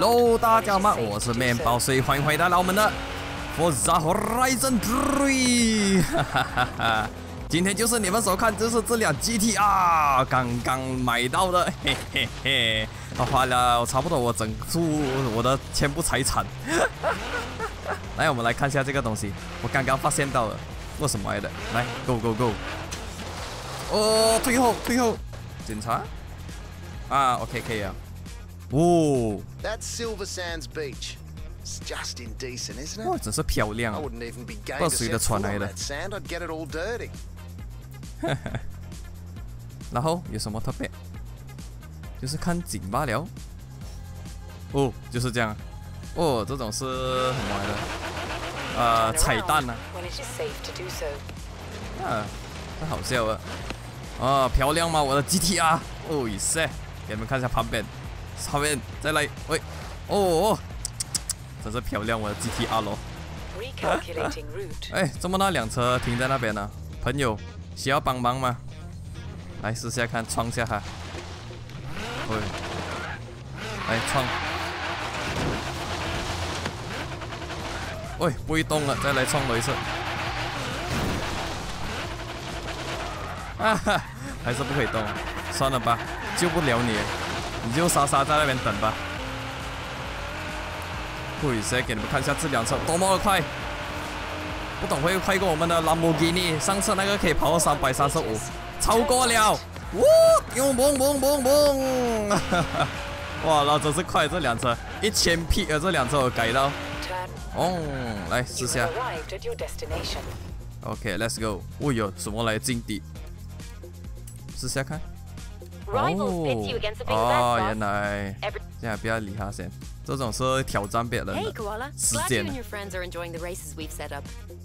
Hello，大家好，我是面包水，欢迎回到我们的 Forza Horizon 3。哈哈哈哈！今天就是你们所看，就是这辆 GTR 刚刚买到的，嘿嘿嘿，花了差不多我整出我的全部财产。来，我们来看一下这个东西，我刚刚发现到了，做什么来的？来，Go Go Go！哦，退后退后，检查。啊，OK 可以啊。哦。That's Silver Sands Beach. It's just indecent, isn't it? 哇，真是漂亮啊！不知道谁的船来的。然后有什么特别？就是看景罢了。哦，就是这样。哦，这种是什么来的？呃，彩蛋呢？啊，太好笑了。啊，漂亮吗？我的 GTR。哦塞，给你们看一下旁边，上面再来，喂，哦，真是漂亮，我的 GTR 咯。哎，怎么那辆车停在那边呢？朋友。需要帮忙吗？来试下看，撞下哈。喂，来撞。喂，不会动了，再来撞我一次。啊哈，还是不可以动，算了吧，救不了你，你就傻傻在那边等吧。会再给你们看一下这辆车多么的快。不懂会快过我们的兰博基尼，上次那个可以跑到三百三十五，超过了，哇，又嘣嘣嘣嘣，哇，那真是快这辆车，一千匹啊，这辆车我改到，哦，来试下，OK，Let's go，哦哟，什么来劲敌？试下看，哦，哦，原来，现在不要理他先。这种是挑战别人的时间。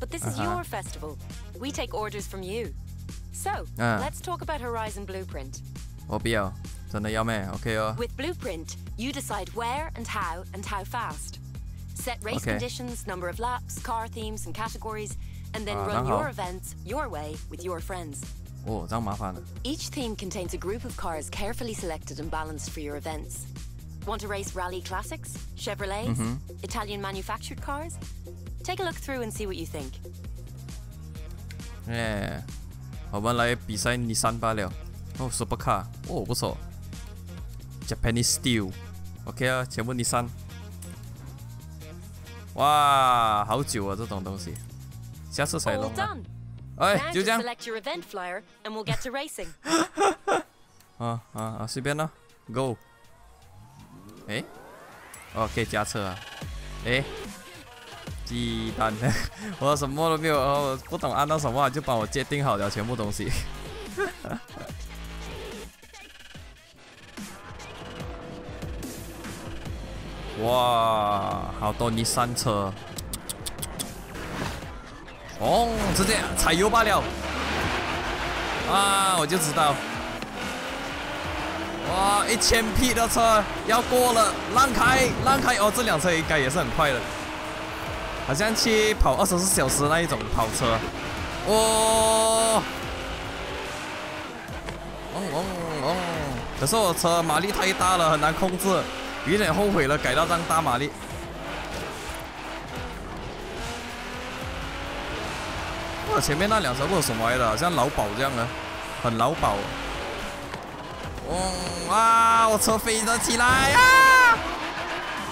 But this is your festival. We take orders from you. So, let's talk about Horizon Blueprint. 我不要，真的要咩？OK 哦。With Blueprint, you decide where and how and how fast. Set race conditions, number of laps, car themes and categories, and then run your events your way with your friends. 哦，这样麻烦了。Each theme contains a group of cars carefully selected and balanced for your events. Want to race rally classics, Chevrolets, Italian manufactured cars? Take a look through and see what you think. 哎，我们来比赛尼桑罢了。哦，Supercar，哦不错。Japanese Steel，OK 啊，全部尼桑。哇，好久啊这种东西， 下次才弄啊。哎，就这样。啊啊啊，随便了，Go。哎，哦，可以加车啊。哎。鸡蛋，我什么都没有，我不懂按到什么，就帮我界定好了全部东西。哇，好多尼桑车！哦，直接踩油罢了。啊，我就知道。哇，一千匹的车要过了，让开，让开！哦，这辆车应该也是很快的。好像去跑二十四小时那一种跑车，哦，嗡嗡嗡！可是我车马力太大了，很难控制，有点后悔了，改到这样大马力。前面那辆车是什么来的？像老保这样的，很老鸨。嗡啊！我车飞了起来呀！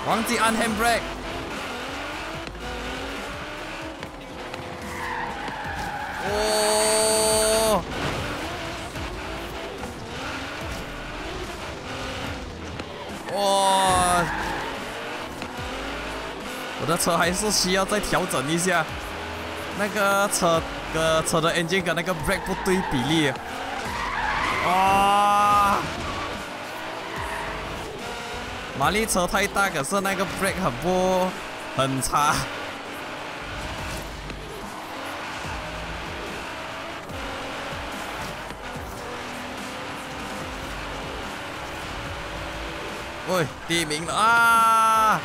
忘记按 handbrake。哦！哇！我的车还是需要再调整一下，那个车个车的 engine 跟那个 brake 不对比例。哇！马力车太大，可是那个 brake 很不很差。喂，第一名了啊！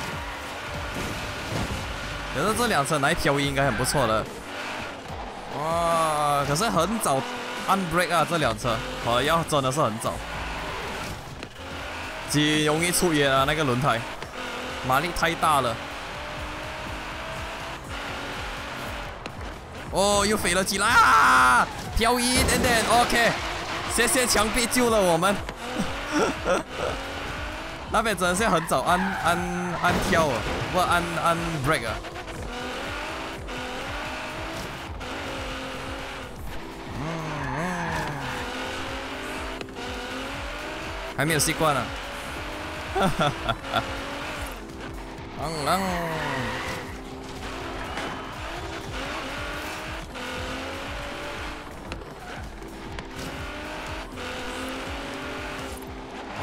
可是这辆车来漂移应该很不错的。哇，可是很早，unbreak 啊，这辆车，哦，要真的是很早，极容易出烟啊，那个轮胎。马力太大了。哦，又飞了起来啊！漂移一点点，OK。谢谢墙壁救了我们。那边真的是很早按按按跳啊，不按按 break 啊。还没有习惯呢。哈哈哈哈！嗯嗯。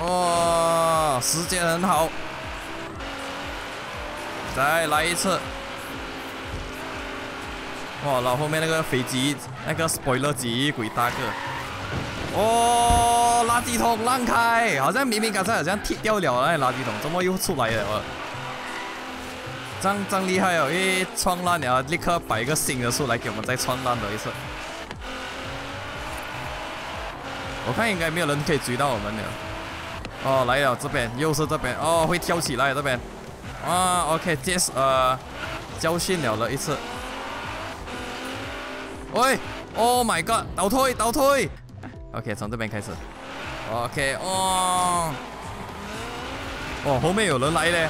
哦，时间很好。再来一次。哇，然后面那个飞机，那个 spoiler 机鬼大个。哦，垃圾桶让开，好像明明刚才好像踢掉了那垃圾桶，怎么又出来了？真真厉害哦！一撞烂了，立刻摆一个新的出来给我们再撞烂了一次。我看应该没有人可以追到我们了。哦，来了这边，又是这边，哦，会跳起来这边。啊，OK，这是呃，教训了了一次。喂，Oh my God，倒退，倒退。OK，从这边开始。OK，哦，哦，后面有人来嘞，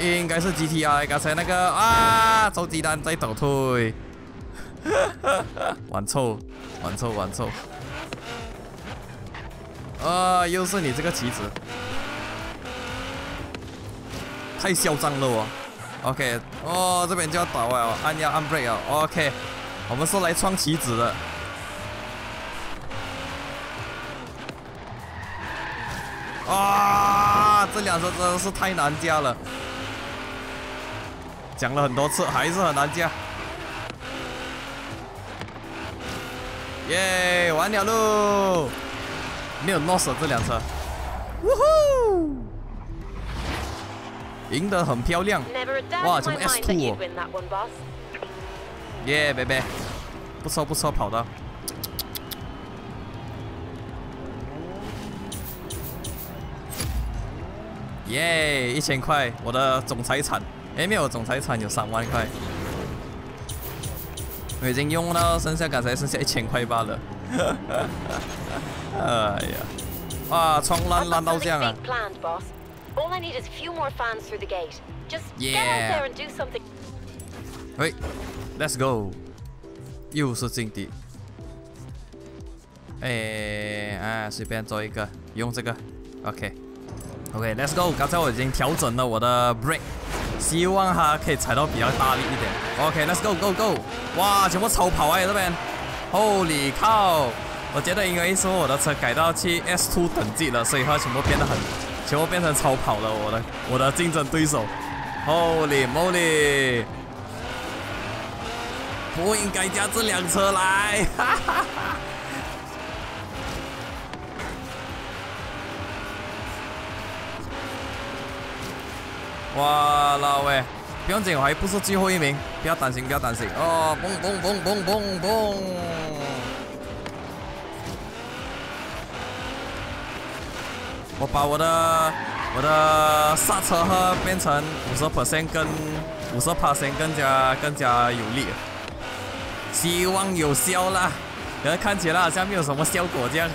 应该是 GTR，刚才那个啊，周鸡蛋在倒退，玩臭，玩臭，玩臭。啊，又是你这个棋子，太嚣张了哦。OK，哦，这边就要倒了，按压按 break 哦。OK，我们是来创棋子的。啊！这辆车真的是太难驾了，讲了很多次，还是很难驾。耶，完了喽！没有 n o s 这辆车，呜呼！赢得很漂亮，哇，怎么 S two 哦？耶，baby，不错不错，跑的。耶，一千块，我的总财产。哎，没有总财产有三万块，我已经用到剩下刚才剩下一千块罢了。哎呀，哇，窗烂烂到这样啊！Yeah。喂，Let's go，又是金地。哎，啊，随便做一个，用这个，OK。OK，Let's go。刚才我已经调整了我的 brake，希望它可以踩到比较大力一点。OK，Let's go，Go Go。哇，全部超跑啊这边！Holy cow！我觉得因为说我的车改到去 S2 等级了，所以它全部变得很，全部变成超跑了。我的我的竞争对手，Holy moly！不应该加这辆车来，哈哈哈。哇，老魏，不用紧，我还不是最后一名，不要担心，不要担心。哦，嘣嘣嘣嘣嘣嘣！我把我的我的刹车盒变成五十 percent 跟五十 percent 更加更加有力，希望有效啦。可是看起来好像没有什么效果这样。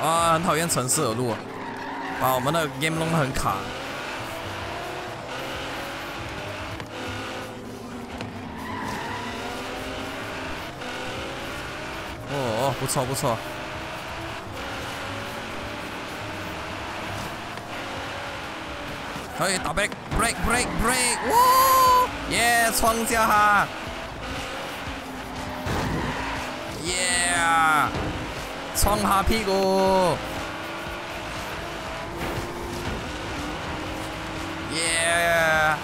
啊，很讨厌城市的路，把我们的 game 弄得很卡。哦哦，不错不错。可以打 back，break break break，哇，耶，创下哈，耶。撞他屁股，耶！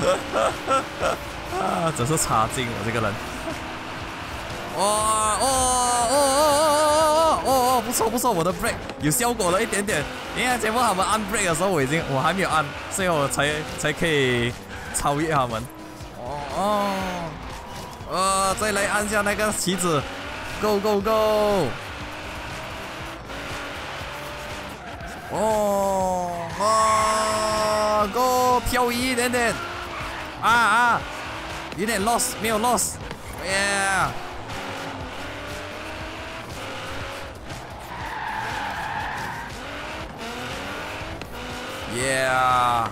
哈哈哈哈哈！真是差劲，我这个人。哇哦哦哦哦哦哦！不错不错，我的 break 有效果了一点点。你看前面他们按 break 的时候，我已经我还没有按，所以我才才可以超越他们。哦哦，呃，再来按下那个棋子。Go go go！哦哦，给我漂移一点点。啊啊，有点 loss，没有 loss。Yeah。Yeah。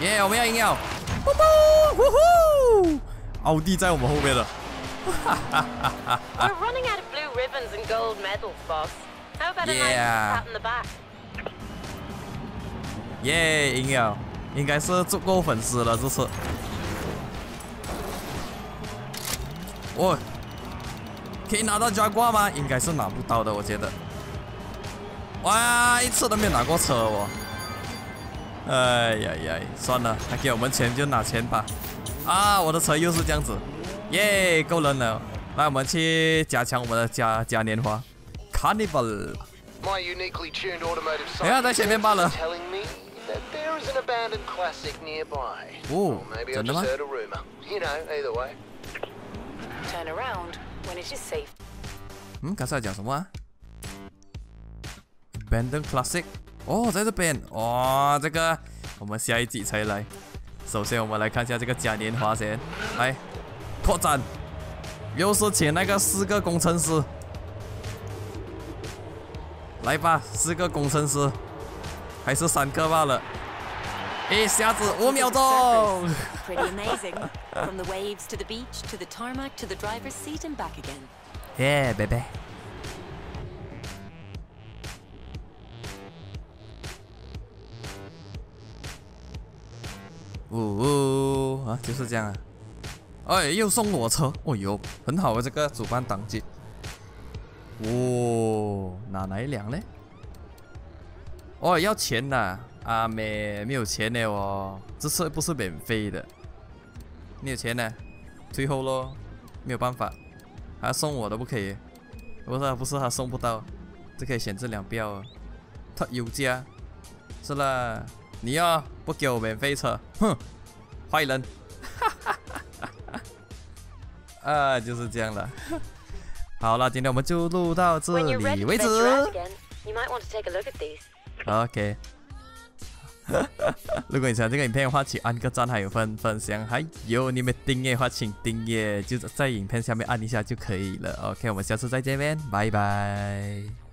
耶，我们要赢了！奥迪在我们后面了。We're running out of blue ribbons and gold medals, boss. How about a nice pat on the back? 耶，赢了，应该是足够粉丝了这次。哦，可以拿到加挂吗？应该是拿不到的，我觉得。哇，一次都没拿过车我。哎呀呀，算了，他给我们钱就拿钱吧。啊，我的车又是这样子，耶，够人了。那，我们去加强我们的嘉嘉年华，Carnival。哎呀，在前面罢了。哦，真的吗嗯，刚才讲什么啊？Abandoned Classic。哦，在这边哇，这个我们下一集才来。首先，我们来看一下这个嘉年华先，来拓展，又是请那个四个工程师，来吧，四个工程师，还是三个罢了，一下子五秒钟。耶，拜拜。哦啊，就是这样啊！哎，又送我车，哦哟，很好啊，这个主办档期。哦，哪来一辆呢？哦，要钱呐！啊没没有钱呢哦，这次不是免费的。你有钱呢？最后咯，没有办法，还送我的不可以？不是不是，他送不到，这可以选这两标，他有价，是啦。你要不给我免费车，哼，坏人，哈哈哈哈哈！啊，就是这样的。好了，今天我们就录到这里为止。OK。如果你喜欢这个影片的话，请按个赞，还有分分享，还有你们订阅的话，请订阅，就在影片下面按一下就可以了。OK，我们下次再见面，拜拜。